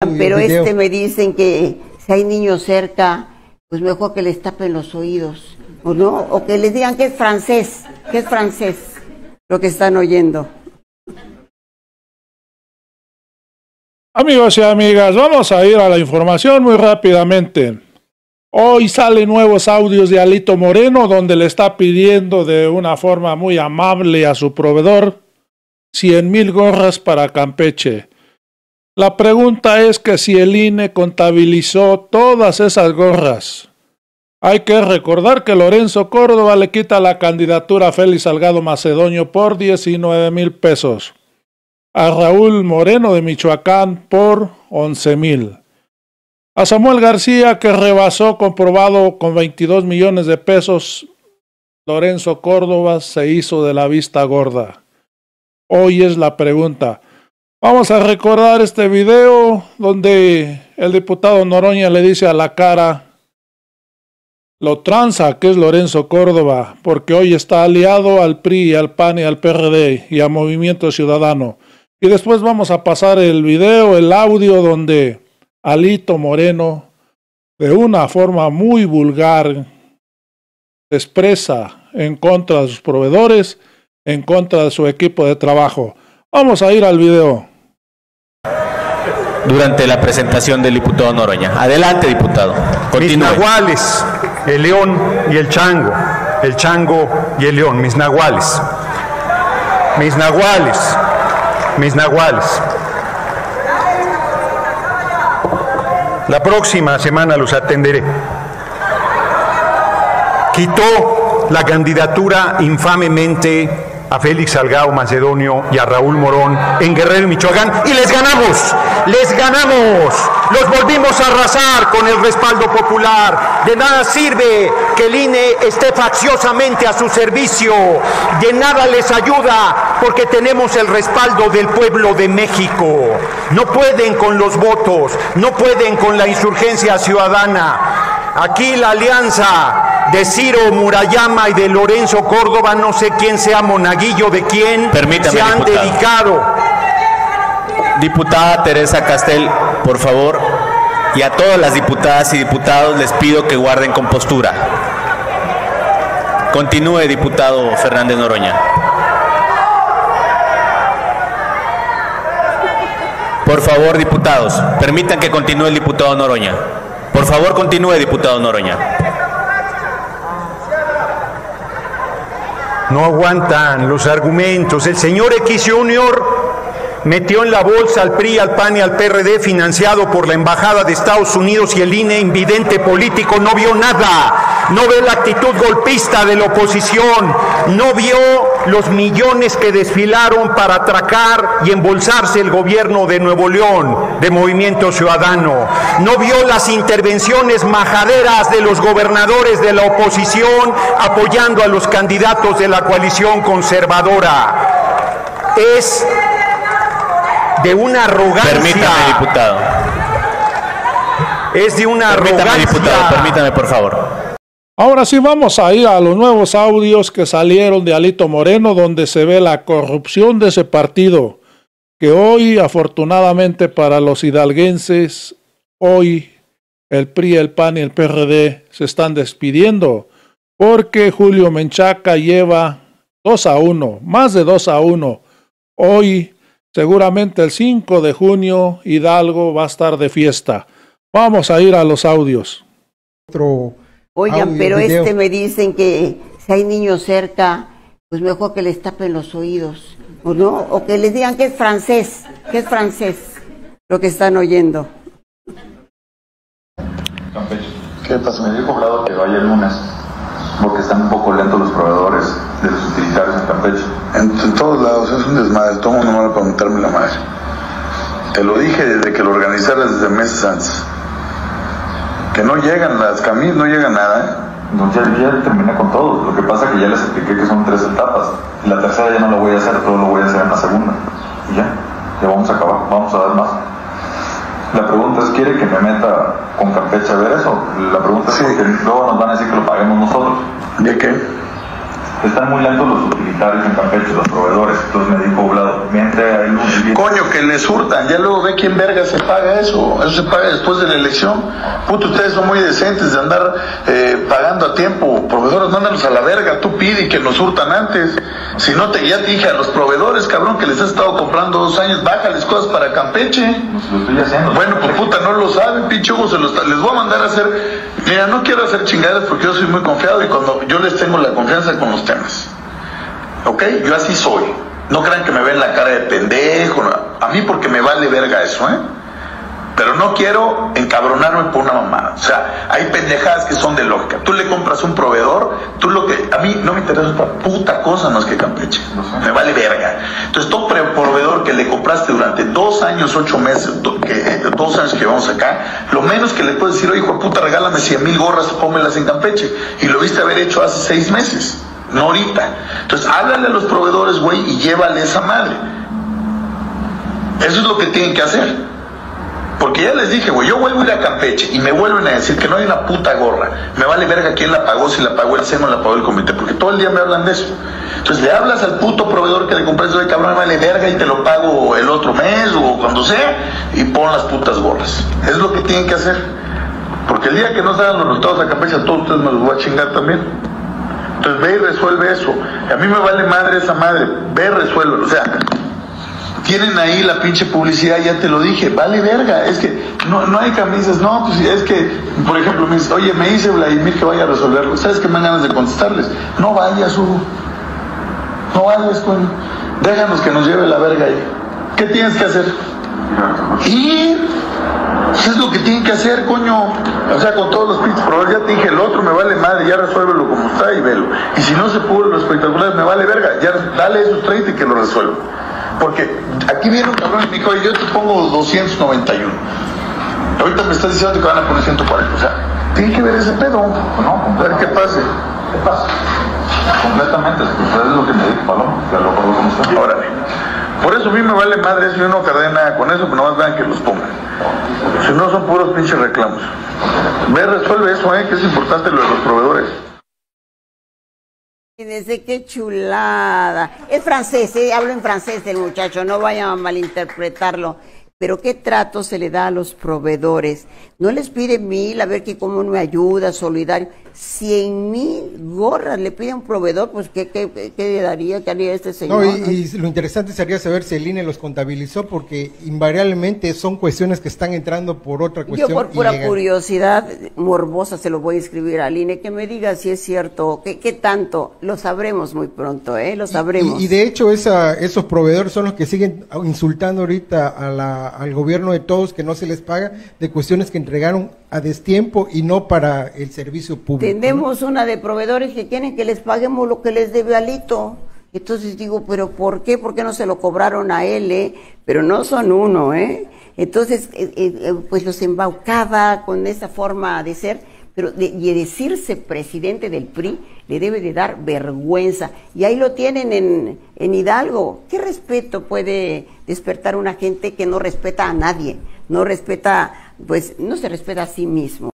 Pero este me dicen que si hay niños cerca, pues mejor que les tapen los oídos, ¿o no? O que les digan que es francés, que es francés lo que están oyendo. Amigos y amigas, vamos a ir a la información muy rápidamente. Hoy salen nuevos audios de Alito Moreno donde le está pidiendo de una forma muy amable a su proveedor 100 mil gorras para Campeche. La pregunta es que si el INE contabilizó todas esas gorras. Hay que recordar que Lorenzo Córdoba le quita la candidatura a Félix Salgado Macedonio por 19 mil pesos. A Raúl Moreno de Michoacán por 11 mil. A Samuel García que rebasó comprobado con 22 millones de pesos. Lorenzo Córdoba se hizo de la vista gorda. Hoy es la pregunta. Vamos a recordar este video donde el diputado Noroña le dice a la cara lo tranza que es Lorenzo Córdoba, porque hoy está aliado al PRI, al PAN y al PRD y a Movimiento Ciudadano. Y después vamos a pasar el video, el audio donde Alito Moreno, de una forma muy vulgar, expresa en contra de sus proveedores, en contra de su equipo de trabajo. Vamos a ir al video durante la presentación del diputado Noroña. Adelante, diputado. Mis nahuales, el león y el chango. El chango y el león, mis nahuales. Mis nahuales, mis nahuales. La próxima semana los atenderé. Quitó la candidatura infamemente a Félix Salgado Macedonio y a Raúl Morón en Guerrero, Michoacán, y les ganamos, les ganamos, los volvimos a arrasar con el respaldo popular. De nada sirve que el INE esté facciosamente a su servicio, de nada les ayuda porque tenemos el respaldo del pueblo de México. No pueden con los votos, no pueden con la insurgencia ciudadana. Aquí la alianza de Ciro Murayama y de Lorenzo Córdoba, no sé quién sea monaguillo de quién, se han dedicado. Diputada Teresa Castel, por favor, y a todas las diputadas y diputados les pido que guarden compostura. Continúe, diputado Fernández Noroña. Por favor, diputados, permitan que continúe el diputado Noroña. Por favor, continúe, diputado Noroña. No aguantan los argumentos. El señor X Junior metió en la bolsa al PRI, al PAN y al PRD financiado por la Embajada de Estados Unidos y el INE, invidente político, no vio nada, no ve la actitud golpista de la oposición, no vio los millones que desfilaron para atracar y embolsarse el gobierno de Nuevo León, de Movimiento Ciudadano, no vio las intervenciones majaderas de los gobernadores de la oposición apoyando a los candidatos de la coalición conservadora. Es de una arrogancia. Permítame, diputado. Es de una permítame, arrogancia. diputado, permítame, por favor. Ahora sí vamos a ir a los nuevos audios que salieron de Alito Moreno, donde se ve la corrupción de ese partido, que hoy, afortunadamente para los hidalguenses, hoy el PRI, el PAN y el PRD se están despidiendo, porque Julio Menchaca lleva 2 a 1, más de 2 a 1. Hoy Seguramente el 5 de junio Hidalgo va a estar de fiesta. Vamos a ir a los audios. Oigan, pero este me dicen que si hay niños cerca, pues mejor que les tapen los oídos, ¿o no? O que les digan que es francés, que es francés, lo que están oyendo. ¿Qué pasa? Me dijo que vaya el lunes porque están un poco lentos los proveedores de los utilitarios en Campeche. En, todos lados, es un desmadre, todo el mundo me para montarme la madre. Te lo dije desde que lo organizaras desde meses antes. Que no llegan las camisas, no llega nada, ¿eh? No, ya, ya, terminé con todo. Lo que pasa es que ya les expliqué que son tres etapas. Y la tercera ya no lo voy a hacer, todo lo voy a hacer en la segunda. Y ya, ya vamos a acabar, vamos a dar más. La pregunta es, ¿quiere que me meta con Campeche a ver eso? La pregunta es porque luego nos van a decir que lo paguemos nosotros. ¿De qué? Están muy lentos los utilitarios en Campeche, los proveedores. Entonces me dijo Oblado, miente a él un Coño, que les hurtan, ya luego ve quién verga se paga eso. Eso se paga después de la elección. Puto, ustedes son muy decentes de andar eh, pagando a tiempo. Proveedores, mándanos a la verga, tú pide y que nos hurtan antes. Si no te, ya te dije a los proveedores, cabrón, que les has estado comprando dos años, bájales cosas para Campeche. Pues lo estoy haciendo. Bueno, pues puta, no lo saben, pinche Hugo, se los, les voy a mandar a hacer. Mira, no quiero hacer chingadas porque yo soy muy confiado y cuando yo les tengo la confianza con los temas. ¿Ok? Yo así soy. No crean que me ven la cara de pendejo. A mí porque me vale verga eso, ¿eh? Pero no quiero encabronarme por una mamada. O sea, hay pendejadas que son de lógica. Tú le compras un proveedor, tú lo que. A mí no me interesa para puta cosa más que Campeche. Me vale verga. Entonces, todo proveedor que le compraste durante dos años, ocho meses, que, dos años que vamos acá, lo menos que le puedes decir, oye, hijo de puta, regálame cien mil gorras, pónmelas en Campeche. Y lo viste haber hecho hace seis meses no ahorita. Entonces, háblale a los proveedores, güey, y llévale esa madre. Eso es lo que tienen que hacer. Porque ya les dije, güey, yo vuelvo a ir a Campeche y me vuelven a decir que no hay una puta gorra. Me vale verga quién la pagó, si la pagó el SEMO o la pagó el comité, porque todo el día me hablan de eso. Entonces le hablas al puto proveedor que le compraste, de cabrón, me vale verga y te lo pago el otro mes o cuando sea, y pon las putas gorras. Es lo que tienen que hacer. Porque el día que no salgan los resultados a Campeche, a todos ustedes me los voy a chingar también. Entonces ve y resuelve eso. A mí me vale madre esa madre. Ve y resuelve. O sea, tienen ahí la pinche publicidad, ya te lo dije, vale verga, es que no, no hay camisas, no, pues es que, por ejemplo, me dice, oye, me dice Vladimir que vaya a resolverlo, ¿sabes qué me dan ganas de contestarles? No vayas, Hugo, no vayas, coño, déjanos que nos lleve la verga ahí. ¿Qué tienes que hacer? Ir eso es lo que tienen que hacer, coño. O sea, con todos los pinches problemas. Ya te dije, el otro me vale madre, ya resuélvelo como está y velo. Y si no se pudo lo espectacular, me vale verga. Ya dale esos 30 y que lo resuelva. Porque aquí viene un cabrón y me dijo, yo te pongo 291. Ahorita me estás diciendo que van a poner 140. O sea, tiene que ver ese pedo. No, a ver qué pase. ¿Qué pasa? Completamente. Ustedes es lo que me dijo Paloma, que lo acuerdo como está. Órale. Por eso a mí me vale madre eso, yo no cargué nada con eso, pero nomás vean que los pongan. Si no son puros pinches reclamos. Ve, resuelve eso, ¿eh? que es importante lo de los proveedores. Desde qué chulada. Es francés, ¿eh? hablo en francés el muchacho, no vayan a malinterpretarlo. Pero qué trato se le da a los proveedores. No les pide mil, a ver que cómo me ayuda, solidario. Cien mil gorras le pide a un proveedor, pues ¿qué, qué, qué daría, qué haría este señor? No, y, lo interesante sería saber si el INE los contabilizó, porque invariablemente son cuestiones que están entrando por otra cuestión. Yo por pura curiosidad morbosa se lo voy a escribir al INE, que me diga si es cierto, qué, qué tanto, lo sabremos muy pronto, ¿eh? Lo sabremos. Y, de hecho esa, esos proveedores son los que siguen insultando ahorita a la, al gobierno de todos que no se les paga de cuestiones que entregaron a destiempo y no para el servicio público. Tenemos una de proveedores que quieren que les paguemos lo que les debe Alito. Entonces digo, pero ¿por qué? ¿Por qué no se lo cobraron a él? Eh? Pero no son uno, ¿eh? Entonces, eh, eh, pues los embaucaba con esa forma de ser, pero de, y decirse presidente del PRI le debe de dar vergüenza. Y ahí lo tienen en, en Hidalgo. ¿Qué respeto puede despertar una gente que no respeta a nadie? No respeta, pues no se respeta a sí mismo.